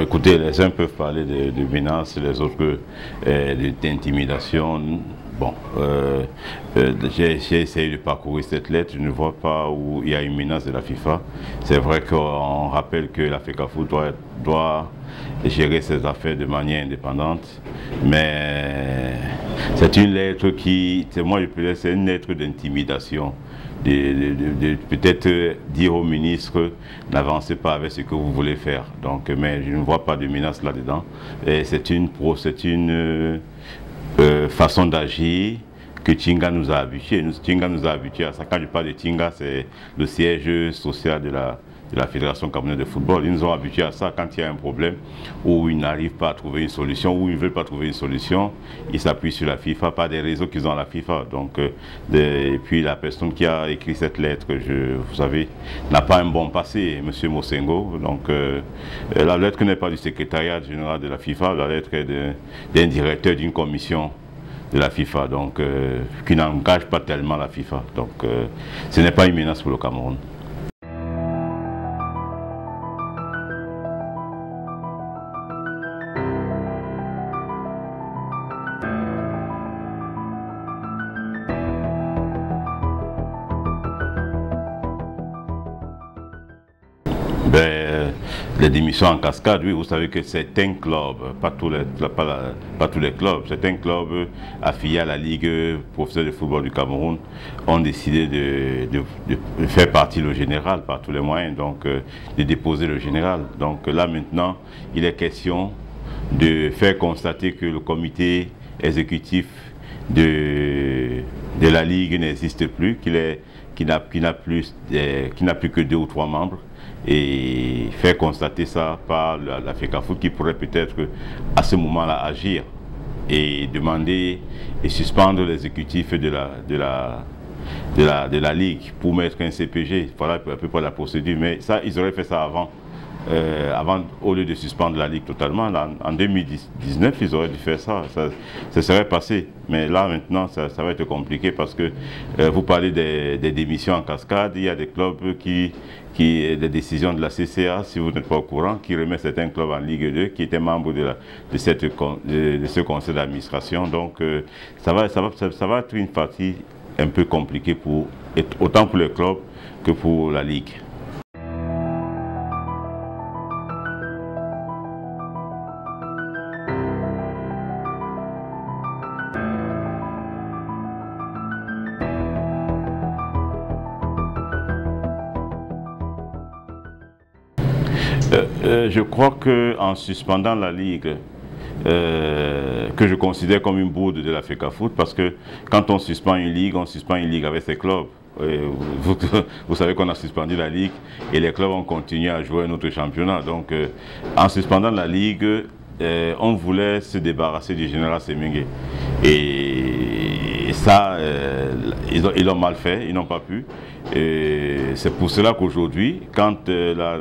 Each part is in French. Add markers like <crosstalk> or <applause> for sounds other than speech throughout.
Écoutez, les uns peuvent parler de, menaces, les autres euh, d'intimidation. Bon, euh, euh, j'ai essayé de parcourir cette lettre, je ne vois pas où il y a une menace de la FIFA. C'est vrai qu'on rappelle que la FECAFOOT doit, gérer ses affaires de manière indépendante, mais c'est une lettre qui, moi je peux c'est une lettre d'intimidation. De, peut-être dire au ministre n'avancez pas avec ce que vous voulez faire. Donc, mais je ne vois pas de menace là-dedans. C'est une, une euh, façon d'agir que Tinga nous a habitués. Tinga nous a habitués à ça. Quand je parle de Tinga, c'est le siège social de la, de la Fédération camerounaise de football. Ils nous ont habitués à ça quand il y a un problème où ils n'arrivent pas à trouver une solution, où ils ne veulent pas trouver une solution, ils s'appuient sur la FIFA, pas des réseaux qu'ils ont à la FIFA. Donc, euh, et puis la personne qui a écrit cette lettre, vous savez, n'a pas un bon passé, M. Mosengo. Donc, euh, la lettre n'est pas du secrétariat général de la FIFA, la lettre est d'un directeur d'une commission de la FIFA, donc euh, qui n'engage pas tellement la FIFA. Donc euh, ce n'est pas une menace pour le Cameroun. Les démissions en cascade, oui, vous savez que certains clubs, pas tous les, pas, pas tous les clubs, certains clubs affiliés à la Ligue professionnelle de football du Cameroun ont décidé de, de, faire partie le général par tous les moyens, donc euh, de déposer le général. Donc là maintenant, il est question de faire constater que le comité exécutif de, de la Ligue n'existe plus, qu'il n'a plus, euh, plus que deux ou trois membres et faire constater ça par la, la FECAFOOT qui pourrait peut-être à ce moment-là agir et demander et suspendre l'exécutif de la, de, la, de, la, de la Ligue pour mettre un CPG. Voilà à peu près la procédure. Mais ça, ils auraient fait ça avant. Euh, avant, au lieu de suspendre la Ligue totalement, en 2019, ils auraient dû faire ça. ça. serait passé. Mais là, maintenant, ça, va être compliqué parce que euh, vous parlez des, démissions en cascade. Il y a des clubs qui, des décisions de la CCA, si vous n'êtes pas au courant, qui remet certains clubs en Ligue 2, qui étaient membres de, cette, de, ce conseil d'administration. Donc, euh, ça, va, ça, va, ça, va être une partie un peu compliquée pour, autant pour les clubs que pour la Ligue. Euh, euh, je crois qu'en suspendant la Ligue, euh, que je considère comme une bourde de la FECAFOOT, parce que quand on suspend une Ligue, on suspend une Ligue avec ses clubs. Vous, <laughs> vous, savez qu'on a suspendu la Ligue et les clubs ont continué à jouer notre championnat. Donc, en suspendant la Ligue, on voulait se débarrasser du général Semingue. Et, ça, ils l'ont mal fait, ils n'ont pas pu. Et c'est pour cela qu'aujourd'hui, quand euh,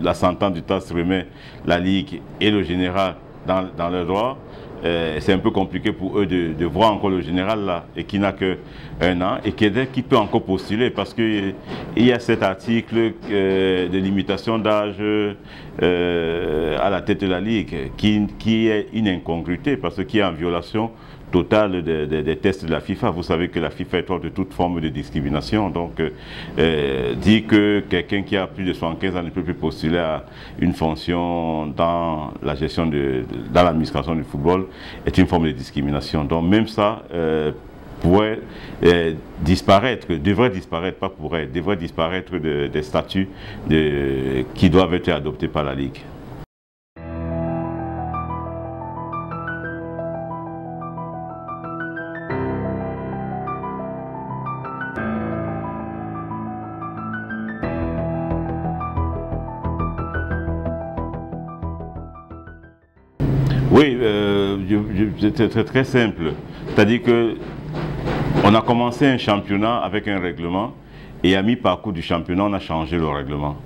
la, sentence du TAS remet la Ligue et le général dans, dans leurs droits, euh, c'est un peu compliqué pour eux de, voir encore le général là, et qui n'a qu'un an, et qui, peut encore postuler, parce qu'il y a cet article euh, de limitation d'âge à la tête de la Ligue, qui, qui est une incongruité, parce qu'il est en violation total des, tests de la FIFA. Vous savez que la FIFA est hors de toute forme de discrimination. Donc, euh, euh dit que quelqu'un qui a plus de 75 ans ne peut plus postuler à une fonction dans la gestion de, dans l'administration du football est une forme de discrimination. Donc, même ça, euh, pourrait euh, disparaître, devrait disparaître, pas pourrait, devrait disparaître des statuts qui doivent être adoptés par la Ligue. C'est très simple. C'est-à-dire que on a commencé un championnat avec un règlement et à mi-parcours du championnat, on a changé le règlement.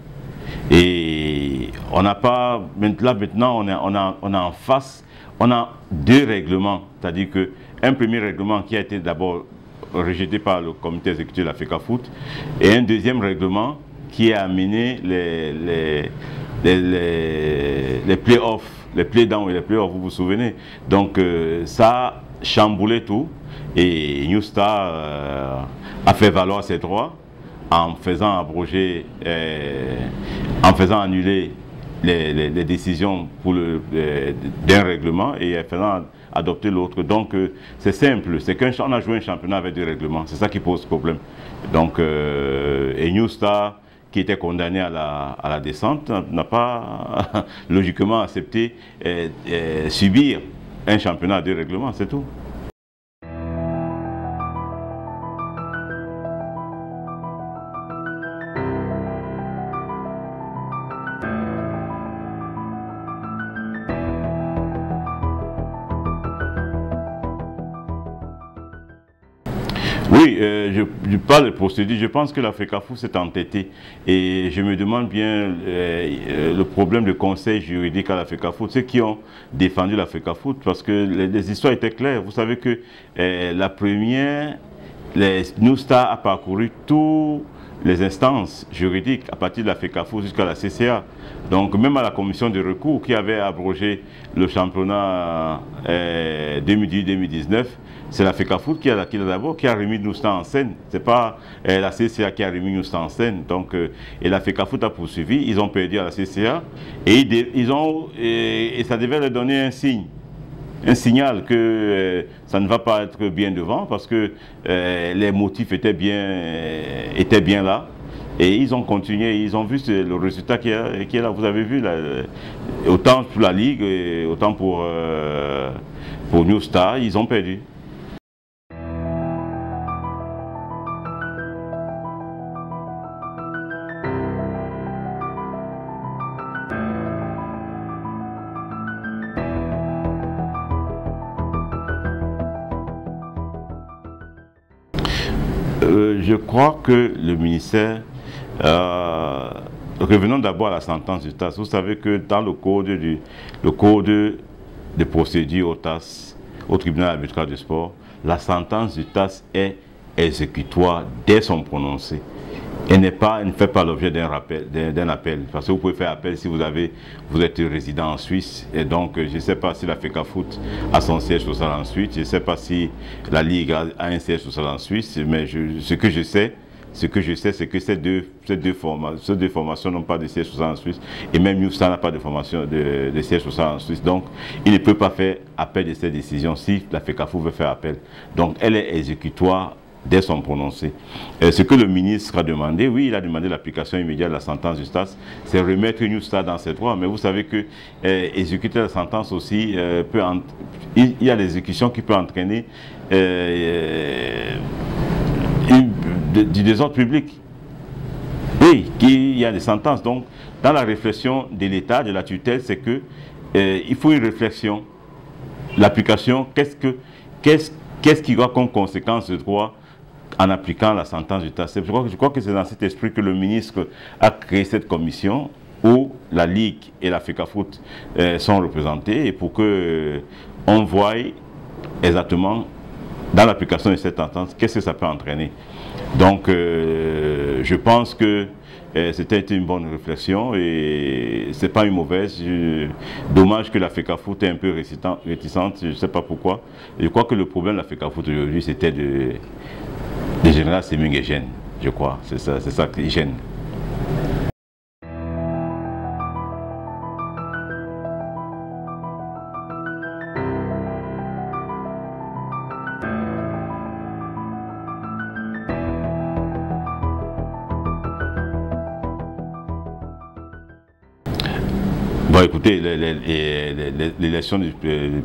Et on n'a pas, là maintenant, on est, on, a, on a en face, on a deux règlements. C'est-à-dire qu'un premier règlement qui a été d'abord rejeté par le comité exécutif de la FECA Foot et un deuxième règlement qui a amené les, les les, les, play-offs, les play-downs et les play-offs, vous vous souvenez. Donc ça a chamboulé tout et New Star a fait valoir ses droits en faisant abroger, en faisant annuler les, décisions pour d'un règlement et en faisant adopter l'autre. Donc c'est simple, c'est qu'on a joué un championnat avec des règlements, c'est ça qui pose problème. Donc, et New Star qui était condamné à la, à la descente, n'a pas <laughs> logiquement accepté euh, euh, subir un championnat de règlement, c'est tout. Oui, euh, je, parle de procédure. Je pense que la FECAFou s'est entêtée. Et je me demande bien euh, euh, le problème de conseil juridique à la FECAFOOT, ceux qui ont défendu la FECAFOOT, parce que les, histoires étaient claires. Vous savez que la première, les New a parcouru tous les instances juridiques à partir de la FECAFO jusqu'à la CCA. Donc même à la commission de recours qui avait abrogé le championnat 2018-2019, c'est la FECAFOOT qui a, d'abord qui a remis Nousta en scène. C'est pas euh, la CCA qui a remis Nousta en scène. Donc, euh, et la FECAFOOT a poursuivi. Ils ont perdu à la CCA et ils, ont et, ça devait leur donner un signe un signal que euh, ça ne va pas être bien devant parce que les motifs étaient bien, étaient bien là. Et ils ont continué, ils ont vu le résultat qui est, là. Vous avez vu, autant pour la Ligue, autant pour, pour New Star, ils ont perdu. Euh, je crois que le ministère, euh, revenons d'abord à la sentence du TAS. Vous savez que dans le code, du, le code de procédure au TAS, au tribunal arbitral du sport, la sentence du TAS est exécutoire dès son prononcé et ne fait pas l'objet d'un rappel, appel. Parce que vous pouvez faire appel si vous avez, vous êtes résident en Suisse. Et donc, je ne sais pas si la FECAFOOT a son siège social en Suisse. Je ne sais pas si la Ligue a, un siège social en Suisse. Mais ce que je sais, ce que je sais, c'est que ces deux, ces deux, ces deux formations n'ont pas de siège social en Suisse. Et même Newstar n'a pas de formation de, de, siège social en Suisse. Donc, il ne peut pas faire appel de cette décision si la FECAFOOT veut faire appel. Donc, elle est exécutoire dès son prononcé. Euh, ce que le ministre a demandé, oui, il a demandé l'application immédiate de la sentence du STAS, c'est remettre New Star dans ses droits. Mais vous savez que euh, exécuter la sentence aussi euh, peut... Il y a l'exécution qui peut entraîner du désordre public. Oui, il y a des sentences. Donc, dans la réflexion de l'État, de la tutelle, c'est que il faut une réflexion. L'application, qu'est-ce que qu'est-ce qui aura comme conséquence de droit en appliquant la sentence du TASEP. Je crois, que c'est dans cet esprit que le ministre a créé cette commission où la Ligue et la FECAFOOT euh, sont représentés et pour que euh, on voie exactement dans l'application de cette sentence qu'est-ce que ça peut entraîner. Donc euh, je pense que c'était une bonne réflexion et c'est pas une mauvaise. dommage que la FECAFOOT est un peu réticente, je ne sais pas pourquoi. Je crois que le problème de la FECAFOOT aujourd'hui c'était de général Seming gêne, je crois. C'est ça, c'est ça qui gêne. Écoutez, l'élection du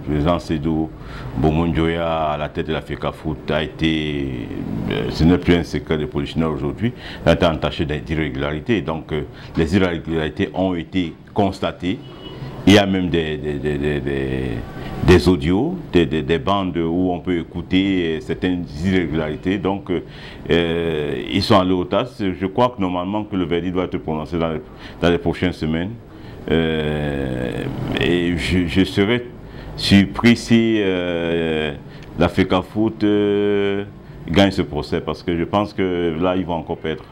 président Sédou Bomonjoya à la tête de la FECAFOOT a été, euh, ce n'est plus un secret de polichineur aujourd'hui, a été entaché d'irrégularités. Donc, euh, les irrégularités ont été constatées. Il y a même des, des, audios, des, bandes où on peut écouter certaines irrégularités. Donc, euh, ils sont allés au TAS. Je crois que normalement que le verdict doit être prononcé dans les prochaines semaines. Euh, et je, serais surpris si euh, la FECAFOOT euh, gagne ce procès parce que je pense que là, ils vont encore perdre.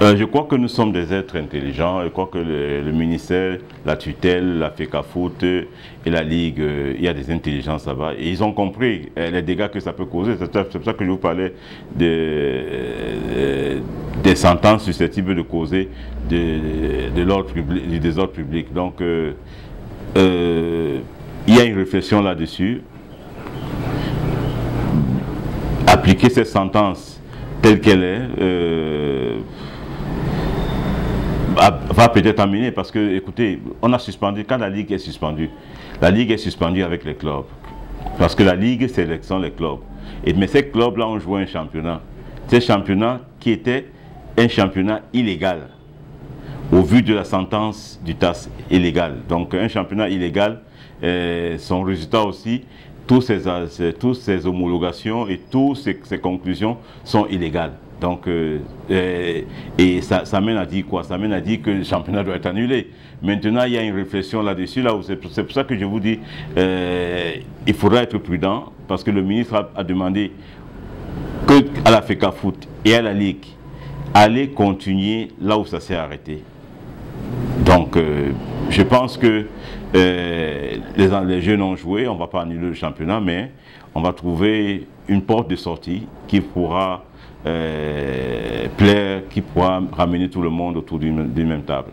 Euh, je crois que nous sommes des êtres intelligents. Je crois que le, ministère, la tutelle, la FECAFOOT et la Ligue, euh, il y a des intelligences là-bas. Et ils ont compris euh, les dégâts que ça peut causer. C'est pour ça que je vous parlais de, des sentences susceptibles de causer de, de du désordre public. Donc, il y a une réflexion là-dessus. Appliquer cette sentence telle qu'elle est, va peut-être amener parce que, écoutez, on a suspendu, quand la Ligue est suspendue, la Ligue est suspendue avec les clubs. Parce que la Ligue sélectionne les clubs. Et, mais ces clubs-là ont joué un championnat. Ce championnat qui était un championnat illégal au vu de la sentence du TAS illégal. Donc un championnat illégal, euh, son résultat aussi, tous ces, toutes ces homologations et toutes ces, ces conclusions sont illégales. Donc, euh, euh, et ça, mène à dire quoi? Ça mène à dire que le championnat doit être annulé. Maintenant, il y a une réflexion là-dessus. Là c'est pour ça que je vous dis, euh, il faudra être prudent parce que le ministre a, demandé que à la FECA Foot et à la Ligue, aller continuer là où ça s'est arrêté. Donc, je pense que les, les jeunes ont joué, on ne va pas annuler le championnat, mais on va trouver une porte de sortie qui pourra euh, plaire, qui pourra ramener tout le monde autour d'une même table.